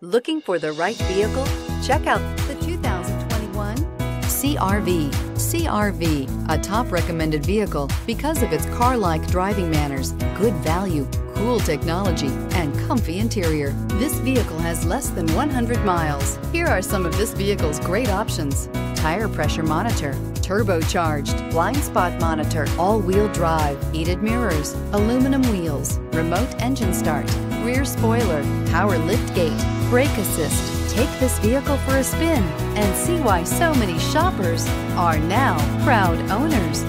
Looking for the right vehicle? Check out the 2021 CRV. CRV, a top recommended vehicle because of its car-like driving manners, good value, cool technology, and comfy interior. This vehicle has less than 100 miles. Here are some of this vehicle's great options. Tire pressure monitor, turbocharged, blind spot monitor, all-wheel drive, heated mirrors, aluminum wheels, remote engine start, rear spoiler, power lift gate, brake assist. Take this vehicle for a spin and see why so many shoppers are now proud owners.